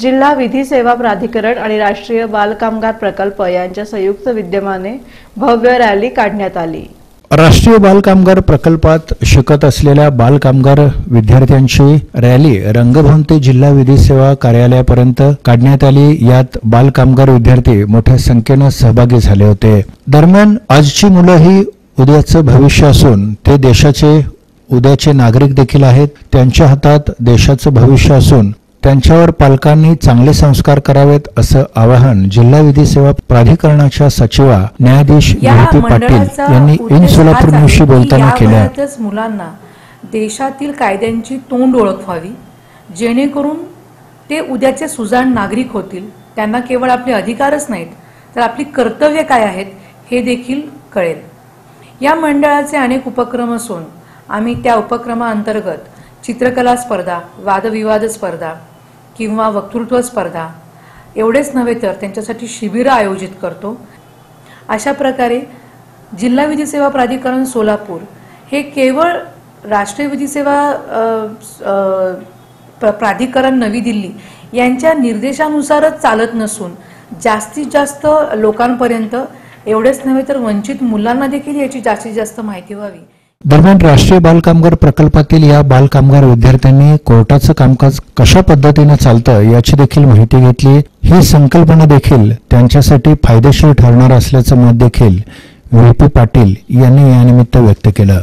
जिल्हा विधी सेवा प्राधिकरण आणि राष्ट्रीय बालकामगार प्रकल्प यांच्या संयुक्त विद्यमाने भव्य रॅली काढण्यात आली. राष्ट्रीय बालकामगार प्रकल्पात शिकत असलेल्या बालकामगार विद्यार्थ्यांची रॅली रंगभवन ते जिल्हा विधी सेवा कार्यालयापर्यंत काढण्यात आली. यात बालकामगार विद्यार्थी मोठ्या संख्येनं सहभागी झाले होते. दरम्यान आजची मुलं ही उद्याचं भविष्य असून ते देशाचे उद्याचे नागरिक देखील आहेत. त्यांच्या हातात देशाचं भविष्य असून त्यांच्यावर पालकांनी चांगले संस्कार करावेत असं आवाहन जिल्हा विधी सेवा प्राधिकरणाच्या सचिवा न्यायाधीश विभूती पाटील यांनी इन सोलापूर न्यूजशी बोलताना केल्या. मुलांना देशातील कायद्यांची तोंड ओळख व्हावी जेणेकरून ते उद्याचे सुजाण नागरिक होतील. त्यांना केवळ आपले अधिकारच नाहीत तर आपली कर्तव्य काय आहेत हे देखील कळेल. या मंडळाचे अनेक उपक्रम असून आम्ही त्या उपक्रमाअंतर्गत चित्रकला स्पर्धा वादविवाद स्पर्धा किंवा वक्तृत्व स्पर्धा एवढेच नव्हे तर त्यांच्यासाठी शिबिरं आयोजित करतो. अशा प्रकारे जिल्हा विधी सेवा प्राधिकरण सोलापूर हे केवळ राष्ट्रीय विधी सेवा प्राधिकरण नवी दिल्ली यांच्या निर्देशानुसारच चालत नसून जास्तीत जास्त लोकांपर्यंत एवढेच नव्हे तर वंचित मुलांना देखील याची जास्तीत जास्त माहिती व्हावी. दरम्यान राष्ट्रीय बालकामगार प्रकल्पातील या बालकामगार विद्यार्थ्यांनी कोर्टाचं कामकाज कशा पद्धतीने चालतं याची देखील माहिती घेतली. ही संकल्पना देखील त्यांच्यासाठी फायदेशीर ठरणार असल्याचं मत देखील व्ही. पी. पाटील यांनी यानिमित्त व्यक्त केलं.